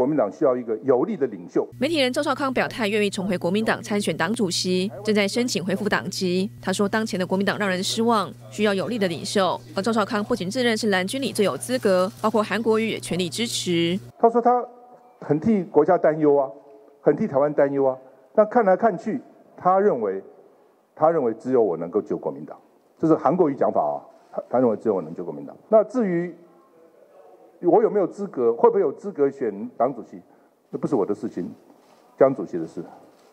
国民党需要一个有力的领袖。媒体人赵少康表态，愿意重回国民党参选党主席，正在申请恢复党籍。他说，当前的国民党让人失望，需要有力的领袖。而赵少康不仅自认是蓝军里最有资格，包括韩国瑜也全力支持。他说他很替国家担忧啊，很替台湾担忧啊。那看来看去，他认为他认为只有我能够救国民党，这是韩国瑜讲法啊。他他认为只有我能救国民党。那至于我有没有资格，会不会有资格选党主席，这不是我的事情，江主席的事，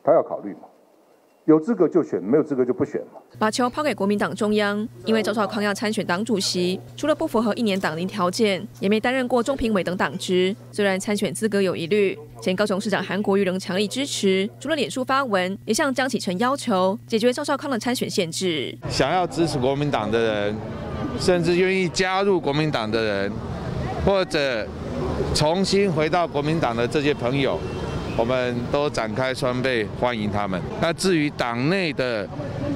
他要考虑嘛。有资格就选，没有资格就不选嘛。把球抛给国民党中央，因为赵少康要参选党主席，除了不符合一年党龄条件，也没担任过中评委等党职。虽然参选资格有疑虑，前高雄市长韩国瑜仍强力支持，除了脸书发文，也向江启臣要求解决赵少康的参选限制。想要支持国民党的人，甚至愿意加入国民党的人，或者重新回到国民党的这些朋友。我们都展开双倍欢迎他们。那至于党内的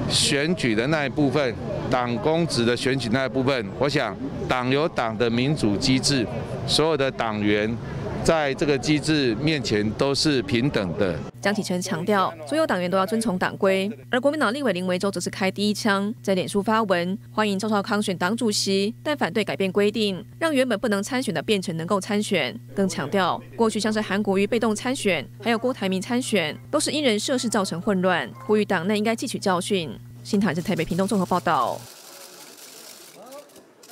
选举的那一部分，党公职的选举那一部分，我想党有党的民主机制，所有的党员。在这个机制面前都是平等的。江启臣强调，所有党员都要遵从党规。而国民党立委林维洲则是开第一枪，在脸书发文欢迎赵少康选党主席，但反对改变规定，让原本不能参选的变成能够参选。更强调，过去像是韩国瑜被动参选，还有郭台铭参选，都是因人设事造成混乱，呼吁党内应该汲取教训。新台是台北屏东综合报道。